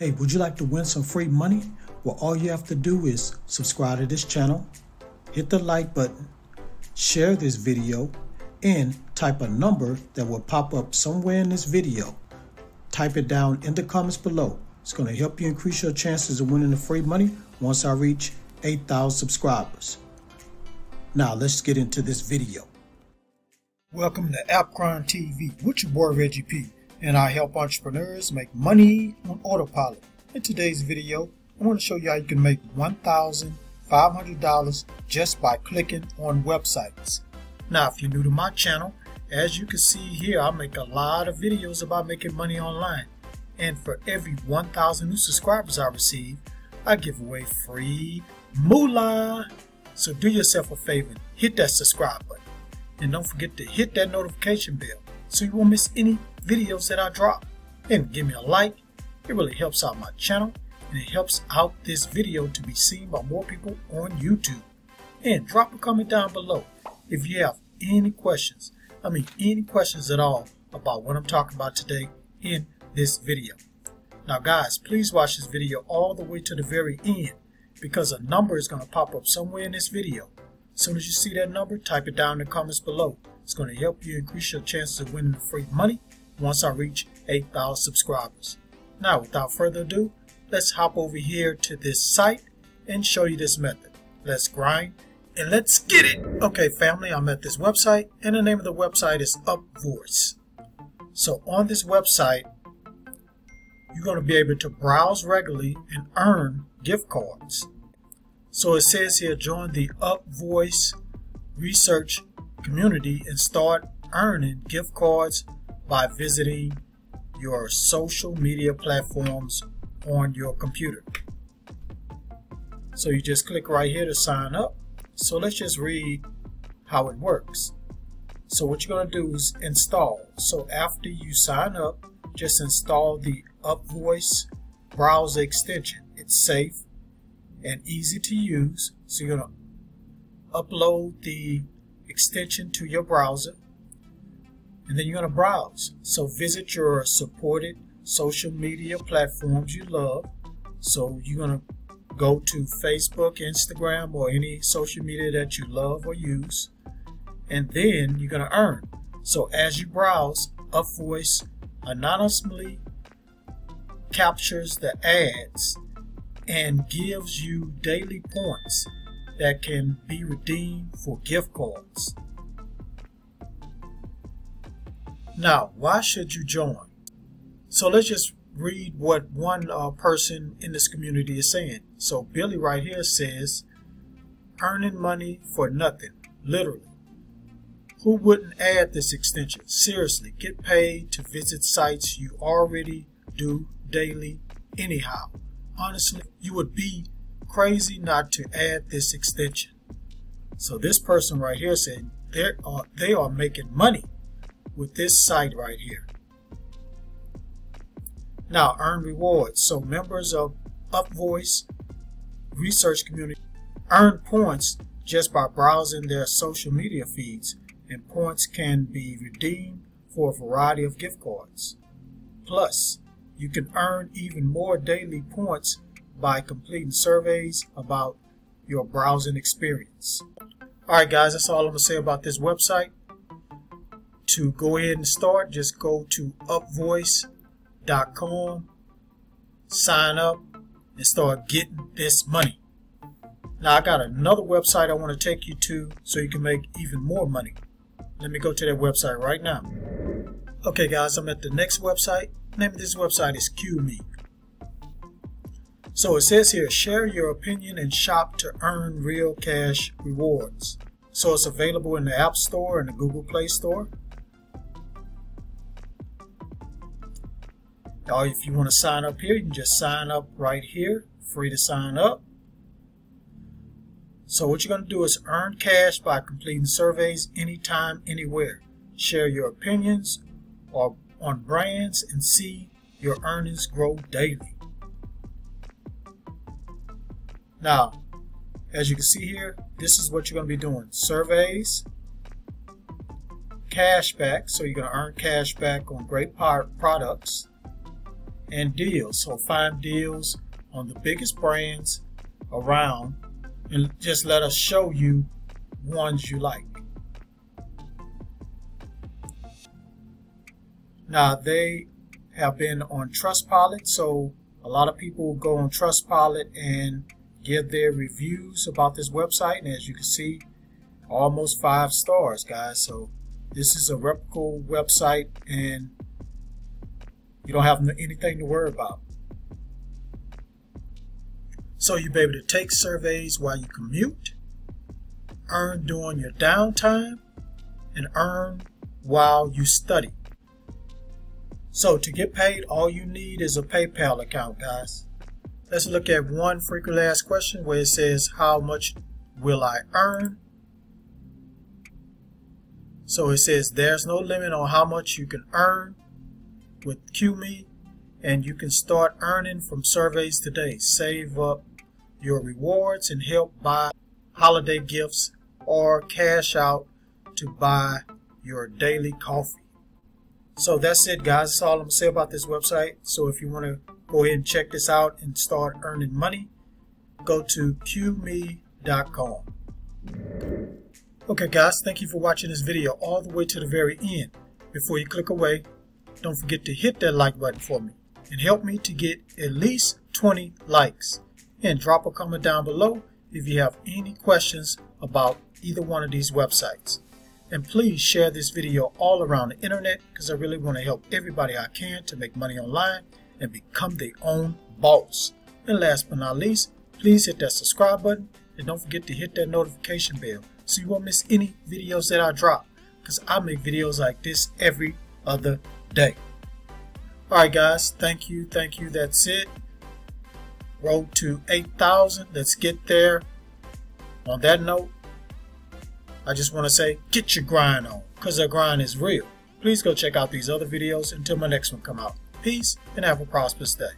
Hey, would you like to win some free money? Well, all you have to do is subscribe to this channel, hit the like button, share this video, and type a number that will pop up somewhere in this video. Type it down in the comments below. It's going to help you increase your chances of winning the free money once I reach 8,000 subscribers. Now, let's get into this video. Welcome to AppGrind TV with your boy Reggie P and I help entrepreneurs make money on autopilot. In today's video, I want to show you how you can make $1,500 just by clicking on websites. Now, if you're new to my channel, as you can see here, I make a lot of videos about making money online. And for every 1,000 new subscribers I receive, I give away free moolah. So do yourself a favor, hit that subscribe button. And don't forget to hit that notification bell so you won't miss any videos that I drop. And give me a like, it really helps out my channel and it helps out this video to be seen by more people on YouTube. And drop a comment down below if you have any questions. I mean any questions at all about what I'm talking about today in this video. Now guys, please watch this video all the way to the very end because a number is going to pop up somewhere in this video. As soon as you see that number, type it down in the comments below. It's going to help you increase your chances of winning free money once I reach 8,000 subscribers. Now, without further ado, let's hop over here to this site and show you this method. Let's grind and let's get it. Okay, family, I'm at this website and the name of the website is UpVoice. So on this website, you're going to be able to browse regularly and earn gift cards. So it says here, join the UpVoice research community and start earning gift cards by visiting your social media platforms on your computer. So you just click right here to sign up. So let's just read how it works. So what you're going to do is install. So after you sign up, just install the UpVoice browser extension. It's safe and easy to use. So you're going to upload the extension to your browser and then you're going to browse. So visit your supported social media platforms you love. So you're going to go to Facebook, Instagram, or any social media that you love or use. And then you're going to earn. So as you browse, UpVoice anonymously captures the ads and gives you daily points that can be redeemed for gift cards. Now, why should you join? So let's just read what one uh, person in this community is saying. So Billy right here says, earning money for nothing, literally. Who wouldn't add this extension? Seriously, get paid to visit sites you already do daily anyhow. Honestly, you would be crazy not to add this extension. So this person right here said they are, uh, they are making money with this site right here. Now, earn rewards. So members of UpVoice research community earn points just by browsing their social media feeds, and points can be redeemed for a variety of gift cards. Plus, you can earn even more daily points by completing surveys about your browsing experience. Alright guys, that's all I'm going to say about this website to go ahead and start, just go to upvoice.com, sign up, and start getting this money. Now I got another website I want to take you to so you can make even more money. Let me go to that website right now. Okay guys, I'm at the next website. The name of this website is Qmee. So it says here, share your opinion and shop to earn real cash rewards. So it's available in the App Store and the Google Play Store. Or if you want to sign up here, you can just sign up right here. Free to sign up. So what you're going to do is earn cash by completing surveys anytime, anywhere. Share your opinions or on brands and see your earnings grow daily. Now, as you can see here, this is what you're going to be doing. Surveys, cash back, so you're going to earn cash back on great products, and deals. So find deals on the biggest brands around and just let us show you ones you like. Now they have been on Trustpilot, so a lot of people go on Trustpilot and give their reviews about this website, and as you can see, almost five stars, guys. So this is a reputable website, and you don't have anything to worry about. So you'll be able to take surveys while you commute, earn during your downtime, and earn while you study. So to get paid, all you need is a PayPal account, guys. Let's look at one frequently asked question where it says, how much will I earn? So it says there's no limit on how much you can earn with Qmee and you can start earning from surveys today. Save up your rewards and help buy holiday gifts or cash out to buy your daily coffee. So that's it, guys. That's all I'm going to say about this website. So if you want to go ahead and check this out and start earning money, go to qmee.com. Okay, guys, thank you for watching this video all the way to the very end. Before you click away, don't forget to hit that like button for me and help me to get at least 20 likes. And drop a comment down below if you have any questions about either one of these websites. And please share this video all around the internet because I really want to help everybody I can to make money online and become their own boss. And last but not least, please hit that subscribe button and don't forget to hit that notification bell so you won't miss any videos that I drop because I make videos like this every other day. Alright guys, thank you, thank you, that's it. Road to 8,000, let's get there. On that note, I just want to say, get your grind on, because that grind is real. Please go check out these other videos until my next one come out. Peace and have a prosperous day.